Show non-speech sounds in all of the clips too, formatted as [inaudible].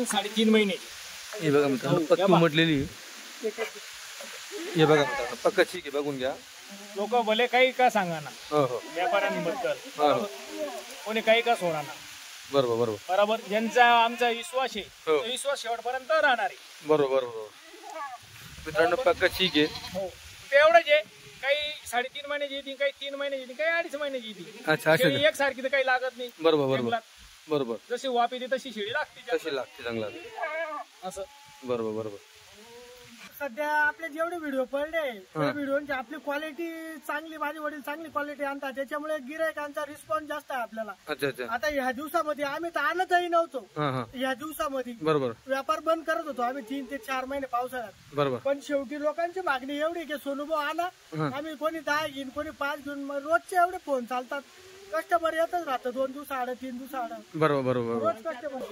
तीन साडेतीन महिने. हे बघा मित्रांनो हो, पक्की. म्हटलेली. हे बघा मित्रांनो पक्का ठीक आहे बघून घ्या. लोक भले काही का सांगा ना हो. हो व्यापाऱ्यांबद्दल कोणी काही का सोडा ना बरोबर बरोबर. बरोबर ज्यांचा आमचा विश्वास आहे हो. तो विश्वास शेवटपर्यंत राहणार आहे. बरोबर बरोबर. मित्रांनो पक्का ठीक आहे. हो. ते एवढंच आहे काही साडेतीन महिन्याची येते काही तीन महिन्याची येते काही अडीच महिन्याची अच्छा असं एक सारखी तर काही लागत नाही. बरोबर बरोबर. जंगलात. बरोबर. जशी वाप येते तशी शेळी लागते. कशी लागते चांगला असं. बरोबर बरोबर. सध्या आपले जेवढे व्हिडिओ पडले त्या व्हिडिओची आपली क्वालिटी चांगली माझे वडील चांगली क्वालिटी आणतात. त्याच्यामुळे गिरायकांचा रिस्पॉन्स जास्त आहे आपल्याला. अच्छा अच्छा. आता ह्या दिवसामध्ये आम्ही तर आणतही नव्हतो. हा हा. ह्या दिवसामध्ये बरोबर. व्यापार बंद करत होतो आम्ही तीन ते चार महिने पावसाळ्यात. बरोबर. पण शेवटी लोकांची मागणी एवढी की सोनूभाऊ आणा. हा. आम्ही कोणी दहा घेईन कोणी पाच घेऊन मग रोजचे एवढे फोन चालतात. कस्टमर येतच राहतं. दोन दिवस आड तीन दिवस आड. बरोबर बरोबर बरोबर. रोज कस्टमर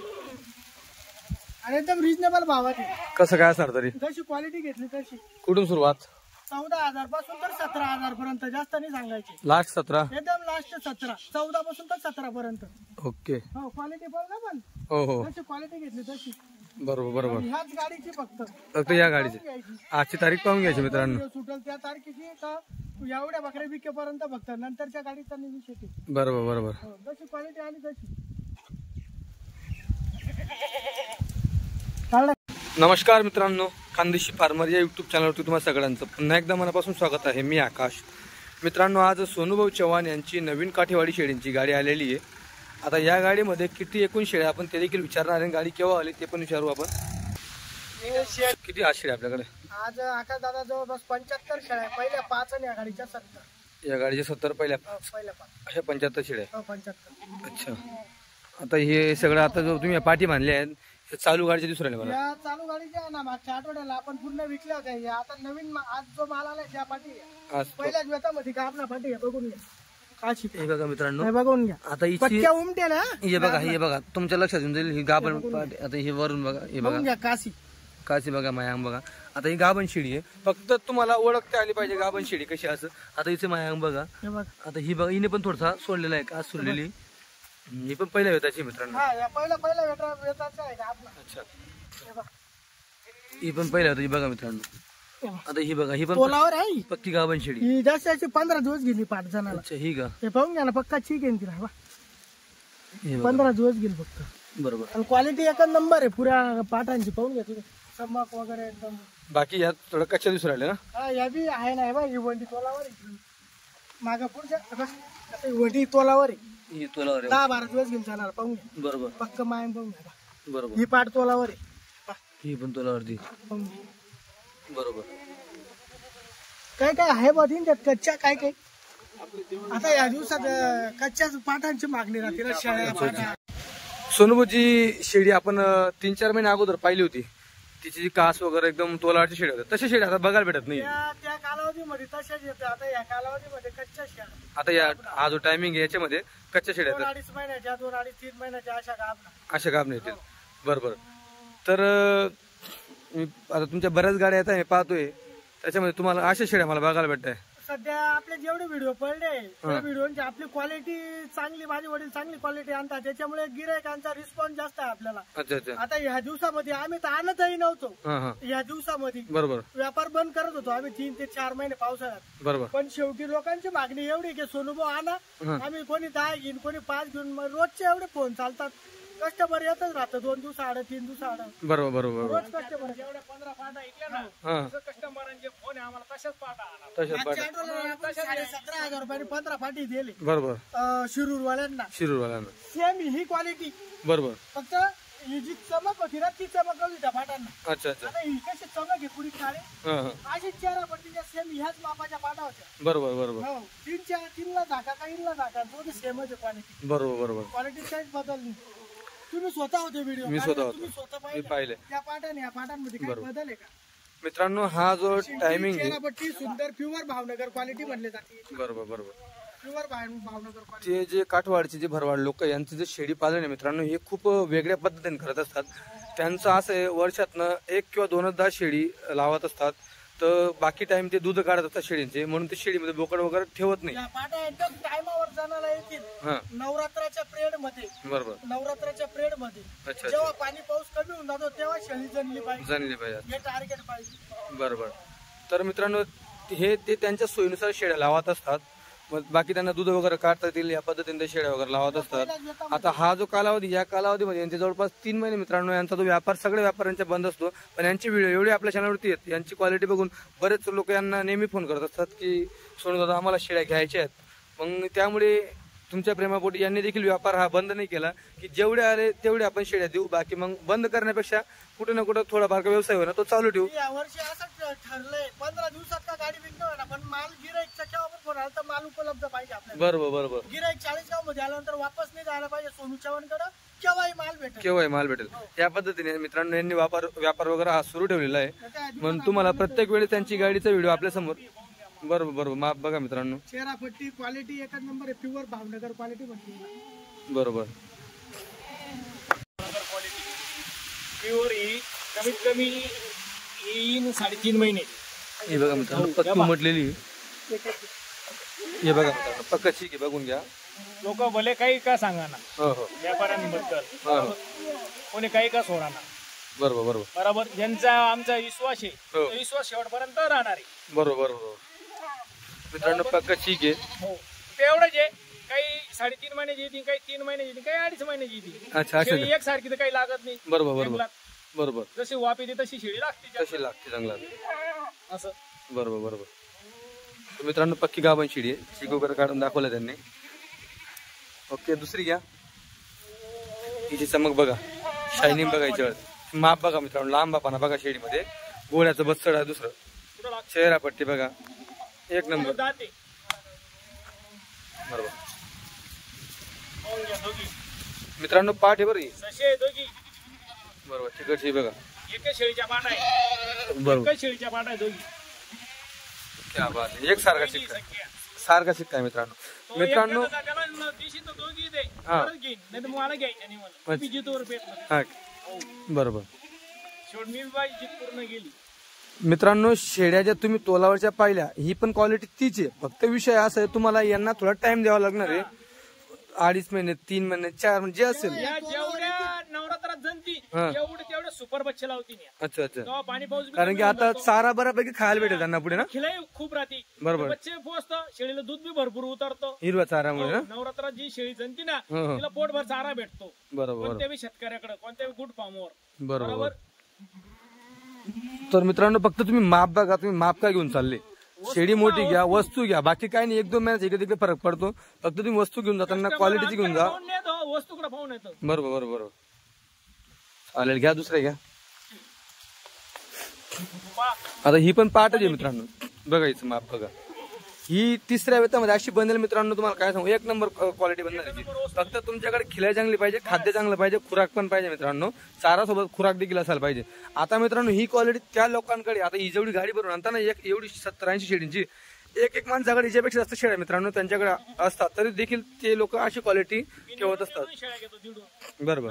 आणि एकदम रिजनेबल भावात आहे. कसं काय असणार तरी? जशी क्वालिटी घेतली तशी. कुठून सुरुवात? चौदा हजारपासून तर सतरा हजार पर्यंत जास्त नाही सांगायचे. लास्ट सतरा? एकदम लास्ट सतरा. चौदा पासून तर सतरा पर्यंत. ओके हो क्वालिटी ना पण. हो हो. जशी क्वालिटी घेतली तशी. बरोबर बरोबर. ह्याच गाडीची फक्त. फक्त या गाडीची. आजची तारीख पाहून घ्यायची मित्रांनो. सुटेल त्या तारखेची का एवढ्या बकऱ्या विकेपर्यंत फक्त. नंतरच्या गाडीचा निघू शकेल बरोबर बरोबर. हो, जशी क्वालिटी आली तशी. नमस्कार मित्रांनो खानदेशी फार्मर या युट्यूब चॅनलवरती तुम्हाला सगळ्यांचं पुन्हा एकदा मनापासून स्वागत आहे. मी आकाश. मित्रांनो आज सोनूभाऊ चव्हाण यांची नवीन काठेवाडी शेळींची गाडी आलेली आहे. आता या गाडीमध्ये किती एकूण शेळ्या आपण ते देखील विचारणार आहे. गाडी केव्हा आली ते पण विचारू आपण. किती आज शेळ्या आपल्याकडे? आज आकाश दादा जवळपास पंच्याहत्तर शेळ्या आहे. पहिल्या पाच आणि या गाडीच्या सत्तर. या गाडीचे सत्तर पहिल्या हो, पहिल्या पाच. अशा पंच्याहत्तर शेळ्या हो पंच्याहत्तर. अच्छा. आता हे सगळं आता जो तुम्ही पाठी बांधल्या आहेत चालू गाडीच्या दुसऱ्याने मला. या चालू गाडीच्या ना मागच्या आठवड्याला आपण पूर्ण विकल्या होत्या आता नवीन आज जो माल आलाय त्या पाठी पहिल्याच वेतामध्ये का आपला पाठी बघून घ्या. हे बघा मित्रांनो. हे बघून घ्या. आता इथे पक्क्या हे? बघा हे बघा. तुमच्या लक्षात येऊन जाईल ही गाभण पाट- आता हे वरून बघा हे बघा. बघून घ्या काशी काशी बघा मायांग बघा. आता ही गाभण शिडी आहे. फक्त तुम्हाला ओळखता आली पाहिजे गाभण शिडी कशी असं. आता इथे मायांग बघा. हे बघ. आता ही बघा हिने पण थोडासा सोडलेला आहे का? सोडलेली. ही पण पहिल्या वेताची मित्रांनो. हा या पहिला पहिला वेटा वेताचा आहे का? आपला अच्छा. हे बघ. ही पण पहिल्या वेताची बघा मित्रांनो. आता ही बघा ही पण तोलावर आहे. ही. पक्की गाभण शिडी. ही जास्तीची पंधरा दिवस गेली पाच जणाला अच्छा ही का? हे पाहून घ्या ना पक्का ठीक आहे ना तिला बा. हे बघा. पंधरा दिवस गेली फक्त. बरोबर. आणि क्वालिटी एकच नंबर आहे पुऱ्या पाठांची. पाहून घ्या तुम्ही. चमक वगैरे एकदम. बाकी यात थोडं कच्च्या दिवस राहिले ना? हा या बी आहे ना हे बघ ही वंडी तोलावर आहे. मागा पुढच्या बघ, आता ही वंडी तोलावर आहे. ही तोलावर आहे. दहा बारा दिवस घेऊन जाणार पाहून घ्या. बरोबर. पक्क मायम पाहून घ्या बा. बरोबर. ही पाठ तोलावर आहे. ही पण तोलावरती. पाहून घ्या. बरोबर. काय काय आहे बा तीन त्यात? कच्च्या काय काय? आता या दिवसात अं, कच्च्याच पाठांची मागणी राहते ना शेळ्या पाठा सोनूबाची शेळी आपण अं, तीन चार महिने अगोदर पाहिली होती. तिची जी कास वगैरे एकदम तोलाची शेळी होत्या तशा शेळी आता बघायला भेटत नाही. त्या त्या कालावधीमध्ये तशाच येते. आता या कालावधीमध्ये कच्च्या शेळ्या. आता या हा जो टायमिंग आहे याच्यामध्ये कच्च्या शेळ्या दोन येतात अडीच महिन्याच्या दोन अडीच तीन महिन्याच्या अशा गाभणा. अशा काम नाही येतील बरोबर तर अं, मी आता तुमच्या बऱ्याच गाड्या येतात हे पाहतोय. त्याच्यामध्ये तुम्हाला अशा शेळ्या मला बघायला भेटत आहे सध्या आपले जेवढे व्हिडिओ पडले त्या व्हिडिओची आपली क्वालिटी चांगली माझे वडील चांगली क्वालिटी आणतात. त्याच्यामुळे गिरायकांचा रिस्पॉन्स जास्त आहे आपल्याला. आता ह्या दिवसामध्ये आम्ही तर आणतही नव्हतो. ह्या दिवसामध्ये बरोबर. व्यापार बंद करत होतो आम्ही तीन ते चार महिने पावसाळ्यात. बरोबर. पण शेवटी लोकांची मागणी एवढी की सोनूभाऊ आणा. आम्ही कोणी दहा घेईन कोणी पाच घेऊन रोजचे एवढे फोन चालतात. कस्टमर येतच राहतं. दोन दिवस आड तीन दिवस आड. बरोबर बरोबर रोज कस्टमर एवढ्या पंधरा पाटा ऐकल्या ना हा. तसं कस्टमरांचे फोन आहे आम्हाला तशाच पाटा आणा. तशाच पाठ सतरा हजार रुपयाने पंधरा पाठी दिले. बरोबर. शिरूर वाल्यांना शिरूरवाल्यांना. सेम ही क्वालिटी बरोबर. फक्त ही जी चमक होती ना ती चमक होती त्या पाटांना. अच्छा अच्छा. आता ही कशी चमक आहे पुढे काळे हा हा. अशी चेहरा पण तिच्या सेम ह्याच मापाच्या पाटा होत्या. बरोबर बरोबर. हो तीन चार तीनला झाका का इनला झाका दोन्ही सेमच आहे क्वालिटी बरोबर बरोबर. क्वालिटी काहीच बदल नाही तुम्ही स्वतः होते व्हिडिओ मी स्वतः होतो. तुम्ही स्वतः मी पाहिले. त्या पाटाने या पाटांमध्ये काही बदल आहे का? मित्रांनो हा जो टायमिंग आहे. चेहरापट्टी सुंदर प्युअर भावनगर क्वालिटी म्हणले जाते. बरोबर बरोबर. प्युअर भावनगर क्वालिटी ते जे काठवाडचे जे भरवाड लोक यांचं जे शेळी पालन आहे मित्रांनो हे खूप वेगळ्या पद्धतीने करत असतात. त्यांचं असं आहे वर्षातनं एक किंवा दोनदा शेळी लावत असतात. तर बाकी टाइम ते दूध काढत असतात शेळींचे म्हणून ते शेळीमध्ये बोकड वगैरे ठेवत नाही. टायमावर जाणारा येतील नवरात्राच्या पिरियडमध्ये. बरोबर. नवरात्राच्या पिरियडमध्ये. अच्छा. जेव्हा पाणी पाऊस कमी होऊन जातो तेव्हा शेळी जणली पाहिजे. जाणले पाहिजे. टार्गेट पाहिजे. बरोबर. तर मित्रांनो हे ते त्यांच्या सोयीनुसार शेळ्या लावत असतात. मग बाकी त्यांना दूध वगैरे काढता येतील या पद्धतीने ते शेळ्या वगैरे लावत असतात. आता हा जो कालावधी या कालावधीमध्ये यांचे जवळपास तीन महिने मित्रांनो यांचा जो व्यापार सगळ्या व्यापाऱ्यांच्या बंद असतो. पण यांची व्हिडिओ एवढी आपल्या चॅनलवरती आहेत यांची क्वालिटी बघून बरेच लोक यांना नेहमी फोन करत असतात की सोनू दादा आम्हाला शेळ्या घ्यायच्या आहेत. मग त्यामुळे तुमच्या प्रेमापोटी यांनी देखील व्यापार हा बंद नाही केला की जेवढे आले तेवढे आपण शेळ्या देऊ. बाकी मग बंद करण्यापेक्षा कुठे ना कुठं थोडाफार का व्यवसाय होणार तो चालू ठेवू. या वर्षी असं ठरलंय पंधरा दिवसात गाडी विकणार ना पण माल गिराईकचा केव्हा फोन आला? तर माल उपलब्ध पाहिजे आपल्याला. बरोबर बरोबर. गिराईक चाळीसगावमध्ये आल्यानंतर वापस नाही जायला पाहिजे सोनू चव्हाणकडे केव्हाही माल भेटेल. केव्हा माल भेटेल. या पद्धतीने मित्रांनो यांनी व्यापार व्यापार वगैरे हा सुरू ठेवलेला आहे. काय म्हणून तुम्हाला प्रत्येक वेळी त्यांची गाडीचा व्हिडिओ आपल्यासमोर. बरोबर बरोबर. माप बघा मित्रांनो. चेहरा पट्टी क्वालिटी एकच नंबर आहे प्युअर भावनगर क्वालिटी म्हणते. बरोबर. प्युअर ही कमीत कमी तीन साडेतीन महिने. हे बघा मित्रांनो पक्की म्हटलेली. हे बघा मित्रांनो पक्का ठीक आहे बघून घ्या. लोक भले काही का सांगा ना हो हो. व्यापाऱ्यांबद्दल. हो हो. कोणी काही का सोडा ना बरोबर बरोबर. बरोबर? ज्यांचा आमचा विश्वास आहे हो. तो विश्वास शेवटपर्यंत राहणार आहे. बरोबर बरोबर. मित्रांनो पक्का ठीक आहे हो. ते एवढंच आहे. काही साडेतीन महिन्याची येतील काही तीन महिन्याची येतील काही अडीच महिन्याची येतील. अच्छा असं शेळी एक सारखी तर काही लागत नाही. बरोबर बरोबर. बरोबर. जशी वाप येते तशी शेळी लागते. कशी लागते चांगला असं. बरोबर बरोबर. तर मित्रांनो पक्की गाभण शिडी आहे. चिक वगैरे काढून दाखवलं त्यांनी. ओके दुसरी घ्या. हिची चमक बघा. शायनिंग बघायची वेळ माप बघा मित्रांनो लांब बापाना बघा शेडीमध्ये. गोळ्याचं बස්සड आहे दुसरं. चेहरा पट्टी बघा. एक नंबर. बरोबर. मित्रांनो पाठ आहे बरं बरोबर तिकडची बघा. एकच शेळीच्या पाठ आहे बरोबर. एकच शेळीच्या पाठ आहे दोघी. क्या बात आहे. एक सारखा शिक्का. आहे. सख्या. सारखा शिक्का आहे मित्रांनो. तो मित्रांनो एकट्याचा त्याला न- दिशी तर दोघी दे. हा. परत घेईन नाही तर मला घ्यायचं नाही मला अच्छा. मी जितोवर पेट हा. बरोबर. शेवट मी बाई जीत पूर्ण गेली. मित्रांनो शेड्या ज्या तुम्ही तोलावरच्या पाहिल्या ही पण क्वालिटी तीच आहे. फक्त विषय असा आहे तुम्हाला यांना थोडा टाइम द्यावा लागणार आहे. अडीच महिने तीन महिने चार महिने जे असेल. या जेवढ्या नवरात्रात जणती हा. एवढे तेवढे सुपर बच्चे लावती नाही अच्छा अच्छा. तेव्हा पाणी पाऊस बी कारण की आता. चारा बऱ्यापैकी खायला भेटेल त्यांना पुढे ना? खिलाई खूप राहते. बरोबर. बच्चे पोचतं शेळीला दूध बी भरपूर उतरतो. हिरव्या चाऱ्यामुळे ना? नवरात्रात जी शेळी जणती ना हो, हो. तिला पोटभर चारा भेटतो. बरोबर शेतकऱ्याकडे कोणत्या बी गुड फार्मवर. बरोबर? तर मित्रांनो फक्त तुम्ही माप बघा तुम्ही माप काय घेऊन चालले? शेडी मोठी घ्या वस्तू घ्या. बाकी काय नाही एक दोन महिन्यात इकडे तिकडे फरक पडतो. फक्त तुम्ही वस्तू घेऊन जाताना क्वालिटीची घेऊन जा. पाहून येतो? पाहून बरोबर बरोबर बरोबर. चालेल घ्या दुसरे घ्या. आता ही पण पाठच आहे मित्रांनो. बघायचं माप बघा. ही तिसऱ्या वेतामध्ये अशी बनेल मित्रांनो तुम्हाला काय सांगू? एक नंबर क्वालिटी बनणार. फक्त तुमच्याकडे खिलाय चांगली पाहिजे खाद्य चांगलं पाहिजे खुराक पण पाहिजे मित्रांनो. चारा सोबत खुराक देखील असायला पाहिजे. आता मित्रांनो ही क्वालिटी त्या लोकांकडे आता ही जेवढी गाडी भरून आणता ना एक एवढी सत्तर ऐंशी शेडींची एक एक माणसाकडे याच्यापेक्षा जास्त शेड आहे मित्रांनो त्यांच्याकडे असतात. तरी देखील ते लोक अशी क्वालिटी ठेवत असतात. शेळ्या बरोबर.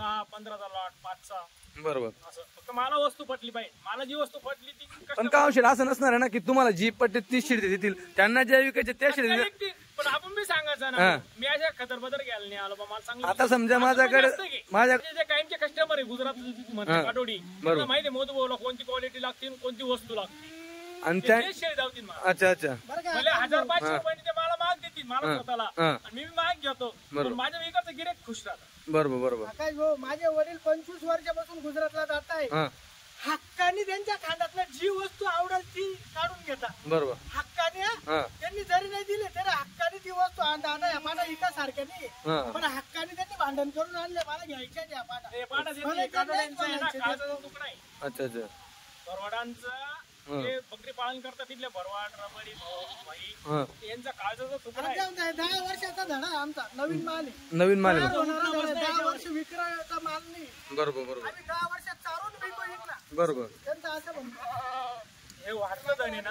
बरोबर. असं. फक्त मला वस्तू पटली पाहिजे मला जी वस्तू पटली ती पण customer का औषध असं नसणार आहे ना की तुम्हाला जी पट्टी ती शिड देतील. त्यांना ज्या विकायचे त्या शिड व्यक्ती- पण आपण बी सांगायचं. ना मी अशा खतर बदल घ्यायला नाही आलो बा. मला चांगलं आता समजा माझ्याकडे माझ्या माझे जे कायमचे कस्टमर आहे गुजरात बरोबर. त्यांना माहिती आहे मोदी बोला कोणती क्वालिटी लागते आणि कोणती वस्तू लागते आणि त्या तेच शेळी धावतील मला. अच्छा अच्छा. हजार पाचशे रुपयाने ते मला माग देतील मला हा. स्वतःला. हा. आणि मी बी माग घेतो. पण माझ्या विकतचं गिरेक खुश राहतात. बरोबर बरोबर. आकाश भाऊ माझे वडील पंचवीस वर्षापासून गुजरातला जात आहे हा. हक्काने त्यांच्या खांदातलं जी वस्तू आवडेल ती काढून घेतात. बरोबर. हक्काने हा. त्यांनी जरी नाही दिली तरी हक्काने ती वस्तू आणता आता या पाटा इका सारख्या नाही. हा. पण हक्काने त्यांनी भांडण करून आणले मला घ्यायच्या या पाटा मला नाही, अच्छा अच्छा. भरवाडांचं हा. जे बकरी पालन करतात तिथले भरवाड रबरी भाऊ हा. यांचा काळजाचा तुकडा आहे. दहा वर्षाचा धडा आहे आमचा नवीन माल आहे. नवीन माल तयार आहे होणारा धडा आहे. दहा वर्ष विक्रायचा माल नाही. बरोबर बरोबर. आम्ही दहा वर्षात चारून विकू विकला बरोबर. त्यांचं असं म्हणतो हे वाटलं ना.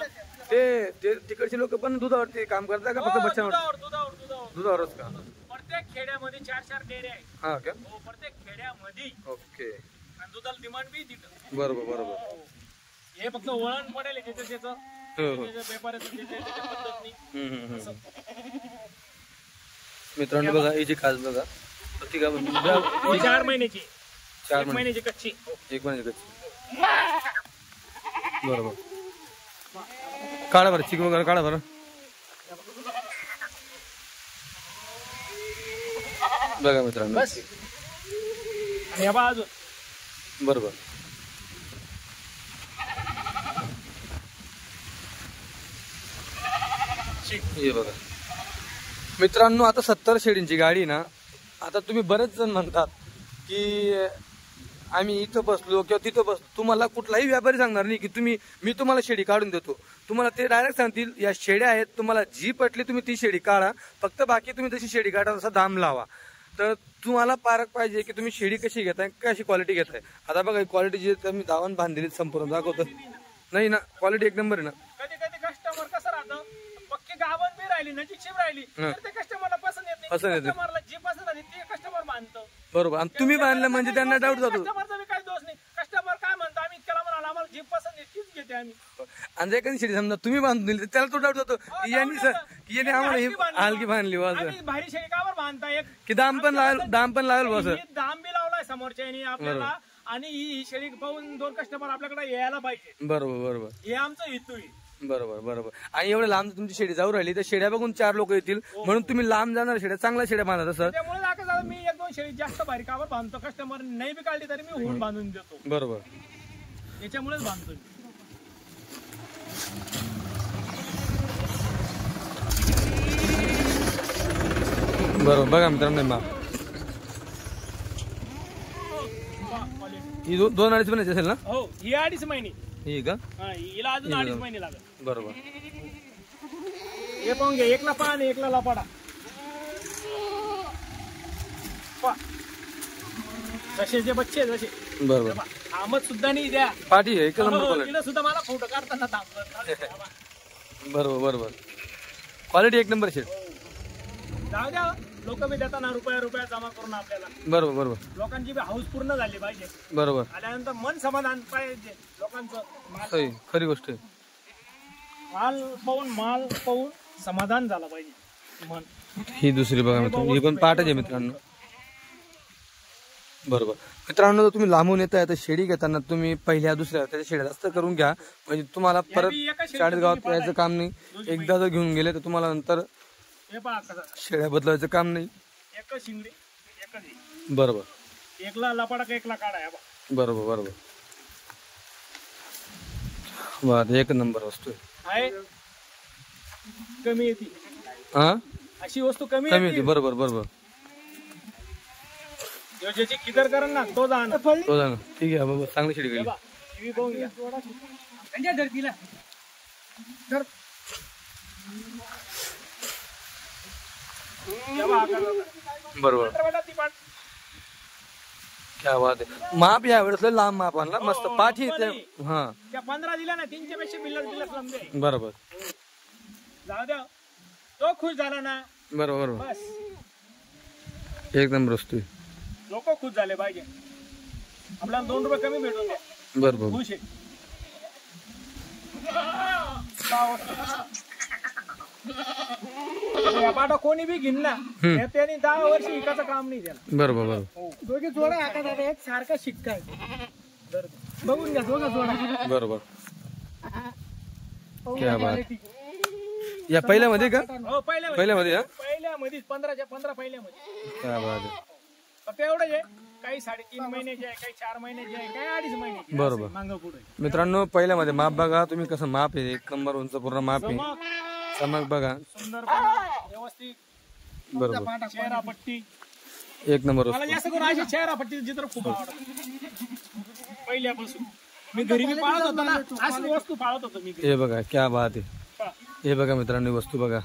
ते ते तिकडचे लोक पण दुधावरती काम करतात का? फक्त हो, बच्चांवर दुधावर दुधावर दुधावर. दुधावरच का? प्रत्येक खेड्यामध्ये चार चार डेअरी आहेत. हा का? हो प्रत्येक खेड्यामध्ये. ओके. आणि दुधाला डिमांड बी तिथं. बरोबर बरोबर. हे फक्त वळण पडेल त्याचं हो हो. व्यापाऱ्याचं. मित्रांनो बघा याची खास बघा. प्रति गाभण ही चार महिन्याची. चार महिन्याची कच्ची. एक महिने कच्ची. बरोबर. काढा बरं चिक वगैरे काढा बरं. बघा मित्रांनो. बरोबर. हे बघा. मित्रांनो आता सत्तर शेडींची गाडी ना आता तुम्ही बरेच जण म्हणतात की आम्ही इथं बसलो किंवा तिथं बसलो. तुम्हाला कुठलाही व्यापारी सांगणार नाही की तुम्ही मी तुम्हाला शेडी काढून देतो. तुम्हाला ते डायरेक्ट सांगतील या शेड्या आहेत तुम्हाला जी पटली तुम्ही ती शेडी काढा. फक्त बाकी तुम्ही तशी शेडी काढा तसा दाम लावा. तर तुम्हाला पारक पाहिजे की तुम्ही शेडी कशी घेताय कशी क्वालिटी घेताय. आता बघा क्वालिटी जी तुम्ही दावण बांधलेली संपूर्ण दाखवतो. नाही ना क्वालिटी एक नंबर आहे ना. कधी कधी कस्टमर कसं राहतं? गावन बी राहिली ना चिप राहिली हं. तर ते कस्टमरला पसंत येत पसंत येत नाही. कस्टमरला जी पसंत आली ते कस्टमर मानतो. बरोबर. आणि तुम्ही बांधलं म्हणजे त्यांना डाऊट जातो. कस्टमरचा बी काही दोष नाही. कस्टमर काय म्हणतो आम्ही इतक्याला म्हणाला आम्हाला जी पसंत आहे तीच घेते आम्ही. आणि जर एखादी शेडी समजा तुम्ही बांधून दिली तर त्याला तो डाऊट जातो. की यांनी सर की यांनी आम्हाला ही हलकी बांधली आम्ही भारी शेळी कावर बांधता एक. की दाम पण लावेल दाम पण लावेल बस ही दाम बी लावलाय समोरच्यानी आपल्याला. आणि ही ही शेळी पाहून दोन कस्टमर आपल्याकडे यायला पाहिजे. बरोबर बरोबर. हे आमचं हेतू आहे. बरोबर बरोबर. आणि एवढे लांब तुमची शेडी जाऊ राहिली तर शेड्या बघून चार लोक येतील. म्हणून तुम्ही लांब जाणार शेड्या चांगल्या शेड्या बांधत सर त्यामुळे आता जाऊ मी एक दोन शेळी जास्त भारी कावर बांधतो. कस्टमर नाही बी काढली तरी मी होऊन बांधून देतो. बरोबर. याच्यामुळेच बांधतो मी. बरोबर बघा मित्रांनो माप वा, quality. ही दो- दोन अडीच महिन्याची असेल ना? हो ही अडीच महिने. ही का? हा, हिला अजून अडीच महिने लागत बरोबर. हे पाहून घ्या एकला पहा आणि एकला लपाडा पहा. जसेचे बच्चे जसे. बरोबर. आमद सुद्धा नाही द्या. पाठी आहे एक नंबर हो, क्वालिटी तिला सुद्धा मला फोटो काढताना थांबलं [laughs] बरोबर बरोबर. क्वालिटी एक नंबर शेड जाऊ द्या लोक बी देताना रुपया रुपया जमा करून आपल्याला. बरोबर बरोबर. लोकांची बी हाऊस पूर्ण झाली पाहिजे. बरोबर. आल्यानंतर मन समाधान पाहिजे लोकांचं. सही खरी गोष्ट आहे. माल पाहून माल पाहून समाधान झालं पाहिजे. मन. ही दुसरी बघा मित्रांनो ही पण पाठच आहे मित्रांनो? बरोबर. मित्रांनो जर तुम्ही लांबून येताय तर शेडी घेताना तुम्ही पहिल्या दुसऱ्या त्याच्या शेड्या जास्त करून घ्या. म्हणजे तुम्हाला परत शाळेत गावात यायचं काम नाही. एकदा जर घेऊन गेले तर तुम्हाला नंतर शेड्या बदलायचं काम नाही. बरोबर. एकला लपाडा एकला काढा. बरोबर बरोबर. बर एक नंबर वस्तू आहे. आहे कमी येते. हा? अशी वस्तू कमी कमी येते होती बरोबर बरोबर. ह्यो ज्याची किदर करण ना तो जा ना. तो जा ना. ठीक आहे बाबा चांगली शेडी गेली टीव्ही पाहून घ्या. धर. बरोबर. क्या बात आहे माप या वेळेस लय लांब माप आणला मस्त पाठी येते हा. त्या पंधरा दिल्या ना तीनशे पेक्षा बिल्लर बिल्लर लंबे बरोबर. जाऊ द्या. तो खुश झाला ना. बरोबर बरोबर. बस. एक नंबर वस्तू आहे. लोक खुश झाले पाहिजे. आपल्याला दोन रुपये कमी भेटून द्या. बरोबर खुश आहे. पाटा कोणी बी हम्म. त्याने दहा वर्ष काम नाही त्याला. बरोबर बरोबर दोघे जोडा आता एक सारखा शिक्का बघून घ्या दोघं जोडा. बरोबर क्या बात. या पहिल्यामध्ये का? हो पहिल्या पहिल्यामध्ये हा? पहिल्या मध्ये पंधराच्या पंधरा पहिल्या मध्ये क्या बात आहे. फक्त एवढंच आहे काही साडेतीन महिन्याचे आहे काही चार महिन्याचे आहे काही अडीच महिन्याचे बरोबर. मांग पुढे. मित्रांनो पहिल्यामध्ये माप बघा तुम्ही कसं माप आहे एक नंबर उंच पूर्ण माप आहे. चमक बघा. सुंदर व्यवस्थित बरोबर. चेहरा पट्टी एक नंबर मला वस्तू. जास्त करून अशी चेहरा पट्टी चित्र खूप आवडत. पहिल्यापासून. मी घरी मी पाळत होतो ना अशी वस्तू पाळत होतो मी घरी. हे बघा क्या बात आहे. हे बघा मित्रांनो ही वस्तू बघा.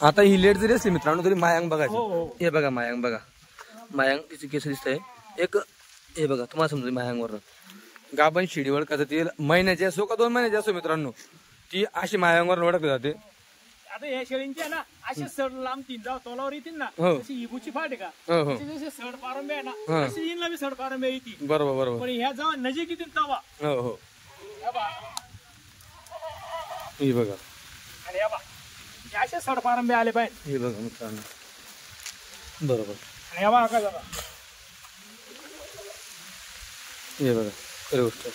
आता ही लेट जरी असली मित्रांनो तरी मायांग हो बघायची. हो हे. बघा मायांग बघा. मायांग तिची केस दिसत आहे एक हे बघा तुम्हाला समजा मायांगवर गाभण शिडीवर कसं ती महिन्याची असो का दोन महिन्याची असो मित्रांनो. ती अशी मायांगवर ओळखली जाते. आता या शेळींची आहे ना असे सड लांब तीन जाऊ तोलावर येतील ना हो. तशी इबूची फाट आहे का? हो हो. सड आहे ना. तशी येईल बी सड बरोबर बरोबर. पण ह्या जेव्हा नजीक येतील तेव्हा हो हो. ह्या बा. हे बघा. आणि ह्या बा. हे असे सड आले पाहिजे हे बघा मित्रांनो. बरोबर. आणि ह्या बा का जरा. हे बघा खरी गोष्ट.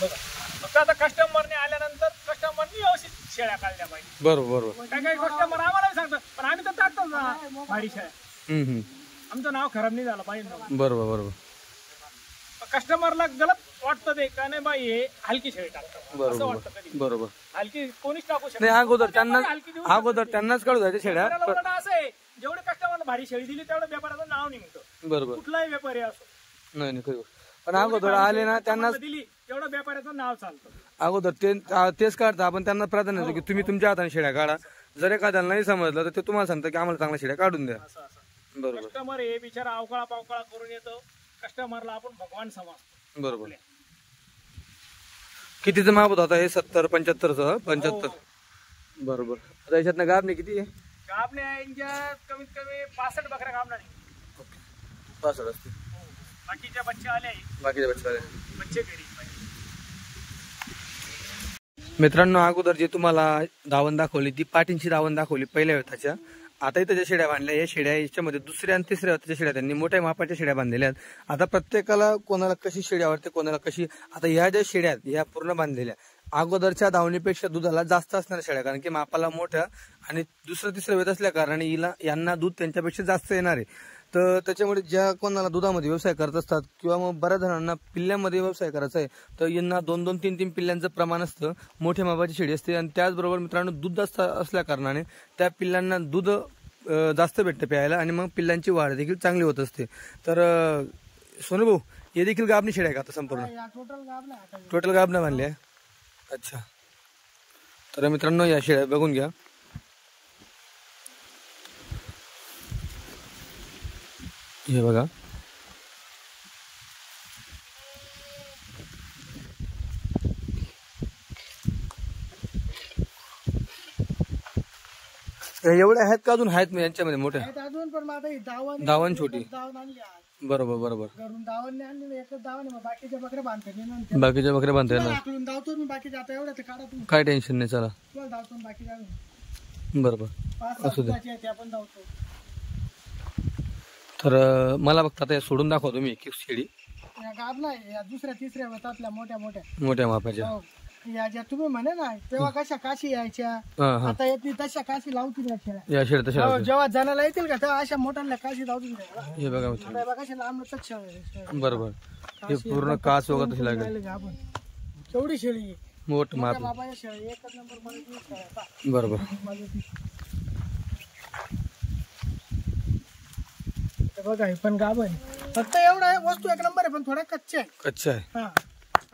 बघा. फक्त आता कस्टमरने आल्यानंतर कस्टमरनी व्यवस्थित शेळ्या काढल्या पाहिजे. बरोबर बरोबर. काही काही कस्टमर आम्हाला सांगतात पण आम्ही तर टाकतो ना भारी शेळ्या. हम्म, हम्म. आमचं नाव खराब नाही झालं पाहिजे बरोबर बरोबर. कस्टमरला गलत वाटतं ते का नाही बाई हे हलकी शेळी टाकतात. असं बरोबर वाटतं कधी बरोबर. हलकी कोणीच टाकू शकत नाही अगोदर त्यांना हलकी देऊ अगोदर त्यांनाच काढू द्यायच्या शेड्या व्यापाऱ्याला उलट असं आहे जेवढे कस्टमरला भारी शेळी दिली तेवढं व्यापाऱ्याचं नाव निघतं. बरोबर. कुठलाही व्यापारी असो. नाही नाही खरी गोष्ट. पण अगोदर आले ना त्यांना customer ला दिली तेवढं व्यापाऱ्याचं नाव चालतं. अगोदर ते आ, तेच काढता. आपण त्यांना प्राधान्य देतो की तुम्ही तुमच्या हाताने शेड्या काढा. जर एखाद्याला नाही समजलं तर ते तुम्हाला सांगतं की आम्हाला चांगल्या शेड्या काढून द्या. असं असं. बरोबर. कस्टमर हे बिचारा अवकाळा पावकाळा करून येतो. कस्टमरला आपण भगवान समजतो. बरोबर. कितीचं माप होतं हे? सत्तर पंच्याहत्तरचं पंच्याहत्तर. बरोबर. आता याच्यातनं गाबणे किती? आहे यांच्यात कमीत कमी पासष्ट बकऱ्या पासष्ट असते बाकीच्या बच्चे आले आहे बाकीच्या बच्चा बच्चे घरी मित्रांनो अगोदर जे तुम्हाला दावण दाखवली ती पाठींची दावण दाखवली पहिल्या वेताच्या आताही त्याच्या शेड्या बांधल्या. या शेड्या याच्यामध्ये दुसऱ्या आणि तिसऱ्या वेताच्या शेड्या त्यांनी मोठ्या मापाच्या शेड्या बांधलेल्या आहेत. आता प्रत्येकाला कोणाला कशी शेडी आवडते कोणाला कशी आता ह्या ज्या शेड्या आहेत ह्या पूर्ण बांधलेल्या. अगोदरच्या दावणीपेक्षा दुधाला जास्त असणाऱ्या शेड्या कारण की मापाला मोठ्या आणि दुसरं तिसरं वेत असल्या कारणाने हिला यांना दूध त्यांच्यापेक्षा जास्त येणार आहे. तर त्याच्यामुळे ज्या कोणाला दुधामध्ये व्यवसाय करत असतात किंवा मग बऱ्याच जणांना पिल्ल्यामध्ये व्यवसाय करायचा आहे तर यांना दोन दोन तीन तीन पिल्ल्यांचं प्रमाण असतं मोठ्या मापाची शेळी असते. आणि त्याचबरोबर मित्रांनो दूध जास्त असल्या कारणाने त्या पिल्लांना दूध जास्त भेटतं प्यायला आणि मग पिल्लांची वाढ देखील चांगली होत असते. तर अं, सोनू भाऊ हे देखील गाबणी शेळ्या आहे का आता संपूर्ण? टोटल गाबणं बांधली आहे? अच्छा. तर मित्रांनो या शेळ्या बघून घ्या. हे बघा. एवढ्या आहेत का अजून? आहेत मग यांच्यामध्ये मोठ्या. आहेत अजून पण मग आता ही दावण दावण छोटी. दावण आणली आज. बरोबर बरोबर. घरून आणली एकच दावण मग बाकीच्या बकऱ्या बांधते मी नंतर. बाकीच्या बकऱ्या बांधता येणार आकलून धावतो मी. बाकीच्या आता एवढ्या तर काढा तुम्ही. काय टेन्शन नाही चला. धावतो बाकी बरोबर. पाच असू दे. दुधाची आहे, त्या पण धावतो तर मला बघता आता सोडून दाखवतो मी एक एक शेळी या गाब नाही या दुसऱ्या तिसऱ्या वतातल्या मोठ्या मोठ्या. मोठ्या मापाच्या. हो. या ज्या तुम्ही म्हणे ना तेव्हा कशा काशी यायच्या हा हा. आता येते तशा काशी लावतील या शेळ्या तशा हो. जेव्हा जणाला येतील का तेव्हा अशा मोठ्या काशी लावतील हे बघा मित्रांनो. बघा कशा लांब शेळ्या बरोबर. हे पूर्ण काच वगैरे तशी लागेल. राहिले का आपण. केवढी शेळी आहे? मोठ माप. त्या बाबाच्या शेळी एकच नंबर क्वालिटी शेळ्या पहा, बरोबर. बघा हे पण गाभ आहे. फक्त एवढा आहे वस्तू एक नंबर आहे पण थोड्या कच्च्या आहे कच्चा आहे. हा.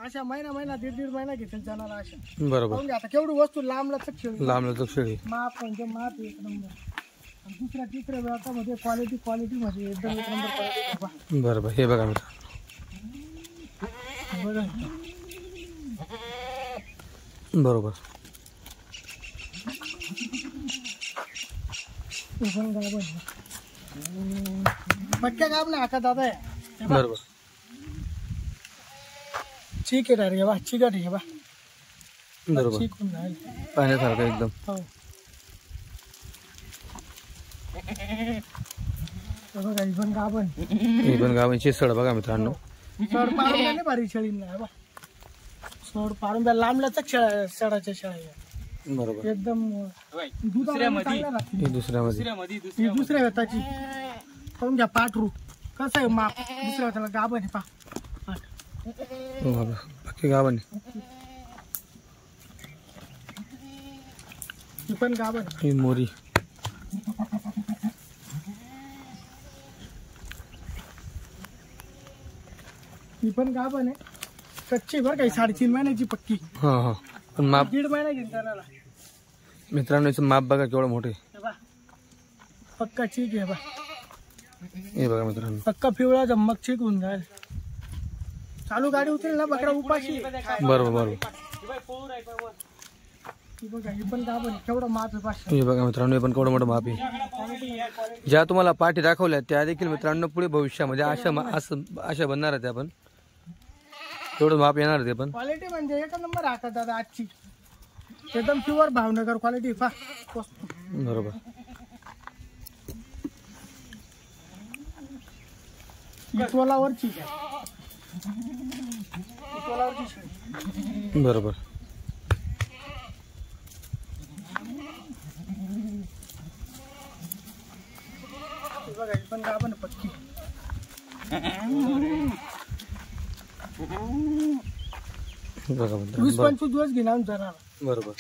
अशा महिना महिना दीड दीड महिना घेतील जनाला अशा. बरोबर. पाहून घ्या आता केवढी वस्तू लांब लचक शेळी लांब लचक शेळी माप म्हणजे माप एक नंबर. आणि दुसऱ्या तिसऱ्या व्यवसायामध्ये क्वालिटी क्वालिटी मध्ये एकदम एक नंबर क्वालिटी बरोबर हे बघा मित्र बघा. बरोबर. हे पण गाभ आहे. पक्क्या गाभ नाही आता दादा आहे. हे बघ, बरोबर. चिक आहे डायरेक्ट बा. चिकट आहे बा. बरोबर. जाईल. पाहण्यासारखं एकदम. हो. हे बघा ही पण गाभ आहे हे पण गावांची सड बघा मित्रांनो. सड पारून नाही भारी शेळी नाही बा सड पारून द्या. लांब लचक शेळ्या सडाच्या शेळ्या आहे. बरोबर. एकदम दुधाला चांगल्या राहतील. हे दुसऱ्यामध्ये. दुसऱ्यामध्ये ही दुसऱ्या व्यताची पाहून घ्या पाठरू कसं आहे माप? दुसऱ्या व्यताला गाभ आहे पा. बरोबर बाकी गावाने ही पण गाभ आहे. ही मोरी. ही पण गाभ आहे. कच्ची बरं काही साडेतीन महिन्याची पक्की. हा हा. पण माप दीड महिना घेईन त्याला मित्रांनो याचं माप बघा केवढं मोठे हे पक्का चीक आहे बा हे बघा मित्रांनो. पक्का पिवळा जम्मक चीक होऊन जाईल. चालू गाडी उतरेल ना बकरा उपाशी. बरोबर बरोबर. ही बघा मित्रांनो पण केवढं मोठं माप आहे. ज्या तुम्हाला पाठी दाखवल्या त्या देखील मित्रांनो पुढे भविष्यामध्ये अशा मा- असं अशा बनणार त्या पण. तेवढं माप येणार ते पण. क्वालिटी म्हणजे एक नंबर हातात दादा आजची. एकदम प्युअर भावनगर क्वालिटी बरोबर. तोलावरची तोलावरची शेळी. बरोबर बघा पण पक्की बघा वीस पंचवीस दिवस घेणार जरा. बरोबर.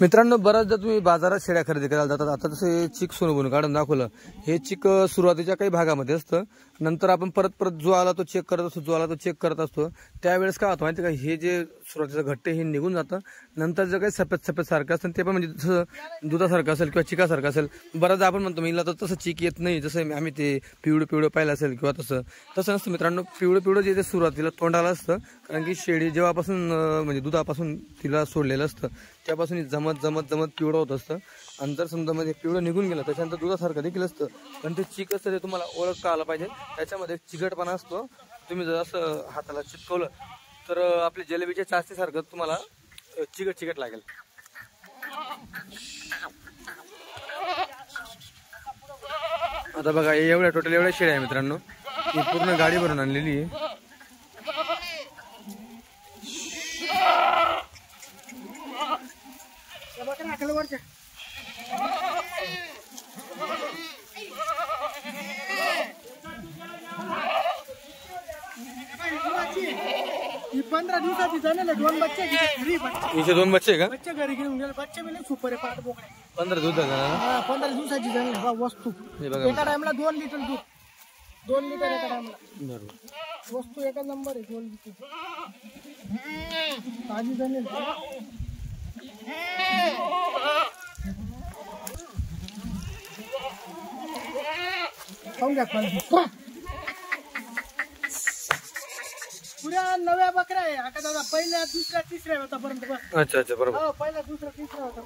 मित्रांनो बऱ्याचदा तुम्ही बाजारात शेळ्या खरेदी करायला जातात. आता जसं हे चिक सोनबून काढून दाखवलं. हे चिक सुरुवातीच्या काही भागामध्ये असतं. नंतर आपण परत परत जो आला तो चेक करत असतो जो आला तो चेक करत असतो. त्यावेळेस काय होतं माहिती का? हे जे सुरुवातीचं घट्ट आहे, हे निघून जातं. नंतर जे काही सफेद सफेद सारखं असतं ते पण म्हणजे जसं दुधासारखं असेल किंवा चिकासारखं असेल बऱ्याचदा आपण म्हणतो मी तर तसं चिक येत नाही. जसं आम्ही ते पिवळं पिवळं पाहिलं असेल किंवा तसं. तसं नसतं मित्रांनो. पिवळं पिवळं जे ते सुरुवातीला तोंडाला असतं कारण की शेळी जेव्हापासून म्हणजे दुधापासून तिला सोडलेलं असतं त्यापासून जमत जमत जमत पिवळं होत असतं. आणि जर समजा मध्ये पिवळं निघून गेलं त्याच्यानंतर दुधासारखं देखील असतं. पण ते चिक असतं ते तुम्हाला ओळखता आलं पाहिजे. त्याच्यामध्ये चिकटपणा असतो. तुम्ही जर असं हाताला चिटकवलं तर आपल्या जलेबीच्या चास्तीसारखं तुम्हाला चिकट चिकट लागेल. आता बघा हे एवढ्या टोटल एवढ्या शेळ्या आहे मित्रांनो. ही पूर्ण गाडी भरून आणलेली आहे. हे पंधरा दिवसाची जणेल दोन बच्चे घरी. बच्चे हिचे दोन बच्चे का? बच्चे घरी घेऊन गेले. बच्चे म्हणजे सुपर आहे पाठ बोकडे. पंधरा दूध हा, पंधरा दिवसाची जणेल बा वस्तू. हे बघा एका टाइमला दोन लिटर दूध. दोन लिटर एका टाइमला. बरोबर. वस्तू एका नंबर आहे दोन लिटर. ताजी जणेल खाऊन घ्या. पुऱ्या नव्या बकऱ्या आहे. आता दादा पहिल्या दुसऱ्या तिसऱ्या होता पर्यंत अच्छा अच्छा बरोबर. हो पहिल्या दुसऱ्या तिसऱ्या होता